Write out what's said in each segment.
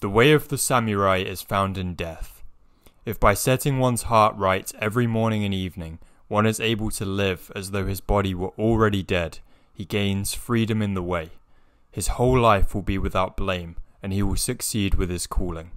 The way of the samurai is found in death. If by setting one's heart right every morning and evening, one is able to live as though his body were already dead, he gains freedom in the way. His whole life will be without blame, and he will succeed with his calling.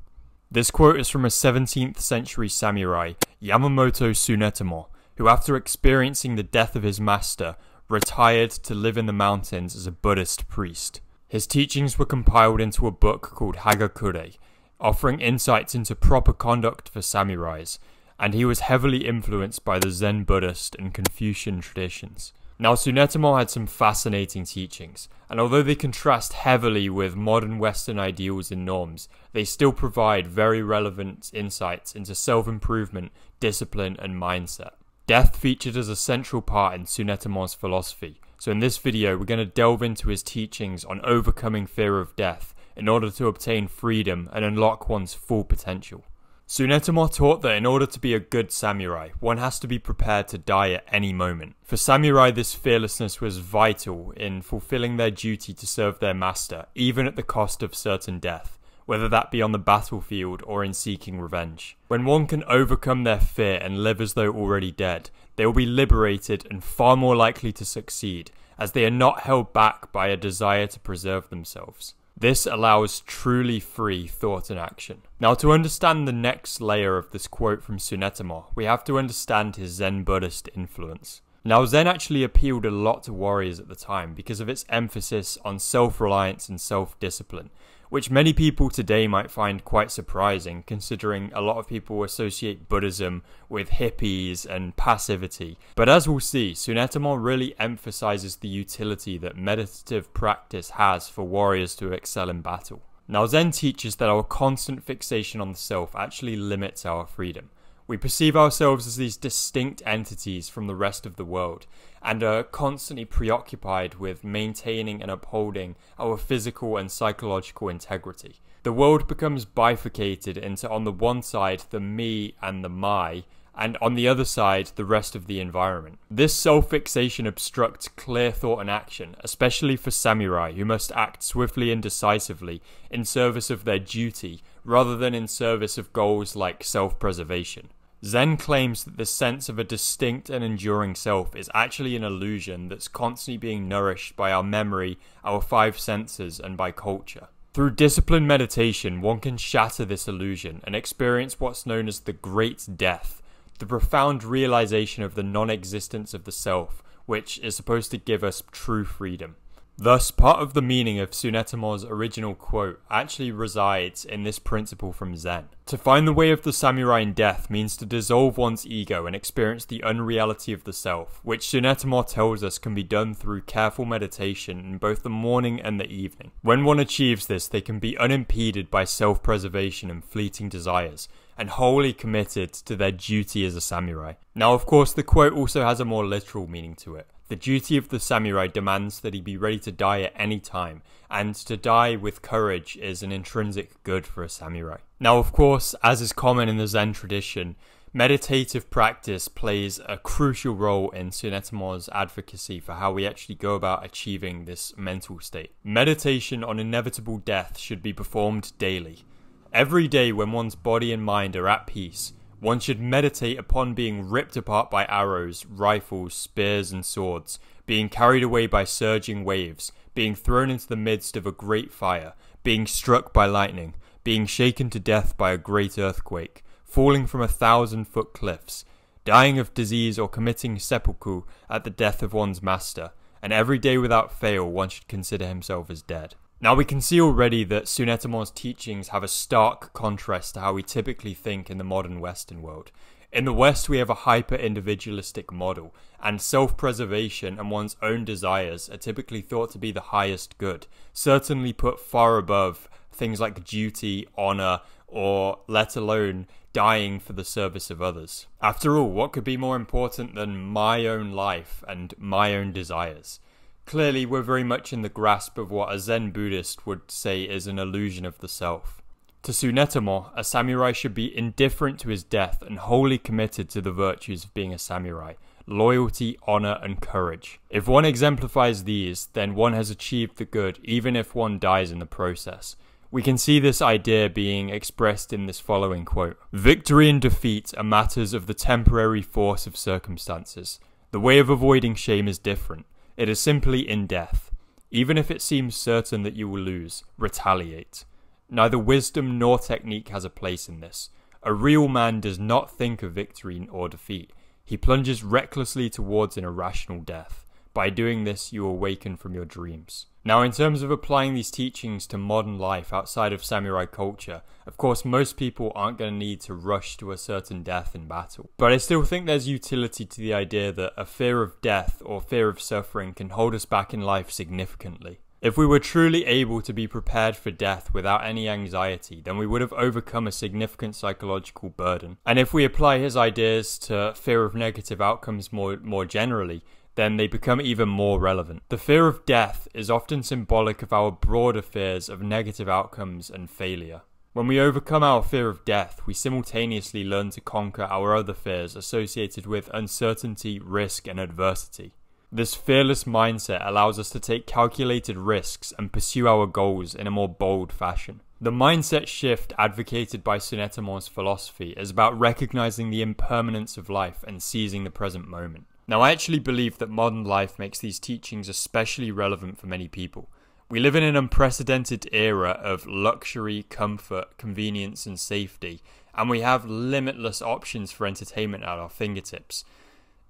This quote is from a 17th century samurai, Yamamoto Tsunetomo, who, after experiencing the death of his master, retired to live in the mountains as a Buddhist priest. His teachings were compiled into a book called Hagakure, offering insights into proper conduct for samurais, and he was heavily influenced by the Zen Buddhist and Confucian traditions. Now, Tsunetomo had some fascinating teachings, and although they contrast heavily with modern Western ideals and norms, they still provide very relevant insights into self improvement, discipline, and mindset. Death featured as a central part in Tsunetomo's philosophy, so in this video we're going to delve into his teachings on overcoming fear of death in order to obtain freedom and unlock one's full potential. Tsunetomo taught that in order to be a good samurai, one has to be prepared to die at any moment. For samurai, this fearlessness was vital in fulfilling their duty to serve their master, even at the cost of certain death, whether that be on the battlefield or in seeking revenge. When one can overcome their fear and live as though already dead, they will be liberated and far more likely to succeed, as they are not held back by a desire to preserve themselves. This allows truly free thought and action. Now, to understand the next layer of this quote from Tsunetomo, we have to understand his Zen Buddhist influence. Now, Zen actually appealed a lot to warriors at the time because of its emphasis on self reliance and self discipline, which many people today might find quite surprising, considering a lot of people associate Buddhism with hippies and passivity. But as we'll see, Tsunetomo really emphasizes the utility that meditative practice has for warriors to excel in battle. Now, Zen teaches that our constant fixation on the self actually limits our freedom. We perceive ourselves as these distinct entities from the rest of the world and are constantly preoccupied with maintaining and upholding our physical and psychological integrity. The world becomes bifurcated into, on the one side, the me and the my, and on the other side, the rest of the environment. This self fixation obstructs clear thought and action, especially for samurai who must act swiftly and decisively in service of their duty rather than in service of goals like self preservation. Zen claims that the sense of a distinct and enduring self is actually an illusion that's constantly being nourished by our memory, our five senses, and by culture. Through disciplined meditation, one can shatter this illusion and experience what's known as the Great Death, the profound realization of the non existence of the self, which is supposed to give us true freedom. Thus, part of the meaning of Tsunetomo's original quote actually resides in this principle from Zen. To find the way of the samurai in death means to dissolve one's ego and experience the unreality of the self, which Tsunetomo tells us can be done through careful meditation in both the morning and the evening. When one achieves this, they can be unimpeded by self preservation and fleeting desires, and wholly committed to their duty as a samurai. Now, of course, the quote also has a more literal meaning to it. The duty of the samurai demands that he be ready to die at any time, and to die with courage is an intrinsic good for a samurai. Now, of course, as is common in the Zen tradition, meditative practice plays a crucial role in Tsunetomo's advocacy for how we actually go about achieving this mental state. Meditation on inevitable death should be performed daily. Every day, when one's body and mind are at peace, one should meditate upon being ripped apart by arrows, rifles, spears, and swords, being carried away by surging waves, being thrown into the midst of a great fire, being struck by lightning, being shaken to death by a great earthquake, falling from a thousand foot cliffs, dying of disease or committing seppuku at the death of one's master, and every day without fail one should consider himself as dead. Now we can see already that Tsunetomo's teachings have a stark contrast to how we typically think in the modern Western world. In the West, we have a hyper individualistic model, and self preservation and one's own desires are typically thought to be the highest good, certainly put far above things like duty, honour, or let alone dying for the service of others. After all, what could be more important than my own life and my own desires? Clearly, we're very much in the grasp of what a Zen Buddhist would say is an illusion of the self. To Tsunetomo, a samurai should be indifferent to his death and wholly committed to the virtues of being a samurai loyalty, honor, and courage. If one exemplifies these, then one has achieved the good, even if one dies in the process. We can see this idea being expressed in this following quote Victory and defeat are matters of the temporary force of circumstances. The way of avoiding shame is different. It is simply in death. Even if it seems certain that you will lose, retaliate. Neither wisdom nor technique has a place in this. A real man does not think of victory or defeat. He plunges recklessly towards an irrational death. By doing this, you awaken from your dreams. Now, in terms of applying these teachings to modern life outside of samurai culture, of course, most people aren't going to need to rush to a certain death in battle. But I still think there's utility to the idea that a fear of death or fear of suffering can hold us back in life significantly. If we were truly able to be prepared for death without any anxiety, then we would have overcome a significant psychological burden. And if we apply his ideas to fear of negative outcomes more, more generally, then they become even more relevant. The fear of death is often symbolic of our broader fears of negative outcomes and failure. When we overcome our fear of death, we simultaneously learn to conquer our other fears associated with uncertainty, risk, and adversity. This fearless mindset allows us to take calculated risks and pursue our goals in a more bold fashion. The mindset shift advocated by Tsunetomo's philosophy is about recognizing the impermanence of life and seizing the present moment. Now, I actually believe that modern life makes these teachings especially relevant for many people. We live in an unprecedented era of luxury, comfort, convenience, and safety, and we have limitless options for entertainment at our fingertips.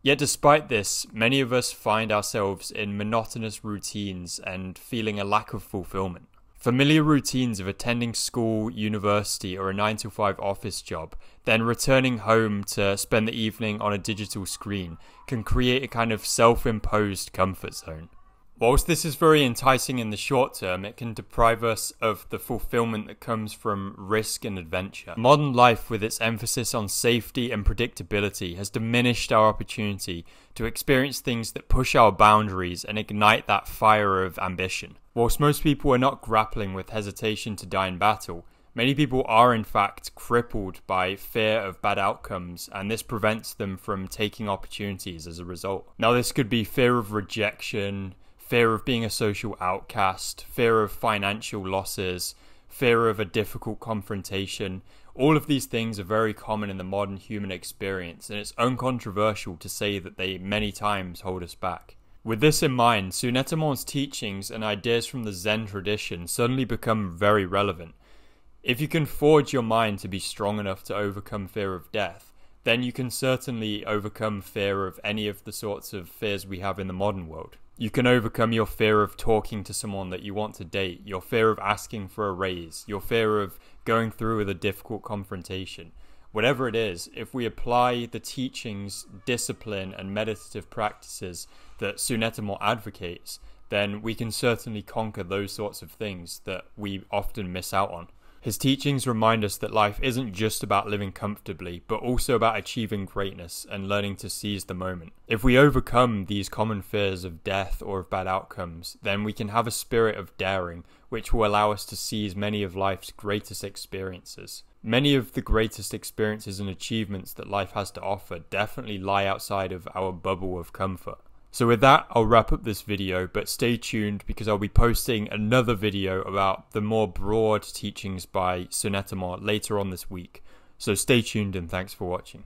Yet, despite this, many of us find ourselves in monotonous routines and feeling a lack of fulfillment. Familiar routines of attending school, university, or a 9 to 5 office job, then returning home to spend the evening on a digital screen, can create a kind of self imposed comfort zone. Whilst this is very enticing in the short term, it can deprive us of the fulfillment that comes from risk and adventure. Modern life, with its emphasis on safety and predictability, has diminished our opportunity to experience things that push our boundaries and ignite that fire of ambition. Whilst most people are not grappling with hesitation to die in battle, Many people are, in fact, crippled by fear of bad outcomes, and this prevents them from taking opportunities as a result. Now, this could be fear of rejection, fear of being a social outcast, fear of financial losses, fear of a difficult confrontation. All of these things are very common in the modern human experience, and it's uncontroversial to say that they many times hold us back. With this in mind, Tsunetomo's teachings and ideas from the Zen tradition suddenly become very relevant. If you can forge your mind to be strong enough to overcome fear of death, then you can certainly overcome fear of any of the sorts of fears we have in the modern world. You can overcome your fear of talking to someone that you want to date, your fear of asking for a raise, your fear of going through with a difficult confrontation. Whatever it is, if we apply the teachings, discipline, and meditative practices that Tsunetomo advocates, then we can certainly conquer those sorts of things that we often miss out on. His teachings remind us that life isn't just about living comfortably, but also about achieving greatness and learning to seize the moment. If we overcome these common fears of death or of bad outcomes, then we can have a spirit of daring, which will allow us to seize many of life's greatest experiences. Many of the greatest experiences and achievements that life has to offer definitely lie outside of our bubble of comfort. So with that, I'll wrap up this video, but stay tuned because I'll be posting another video about the more broad teachings by Tsunetomo later on this week. So stay tuned and thanks for watching.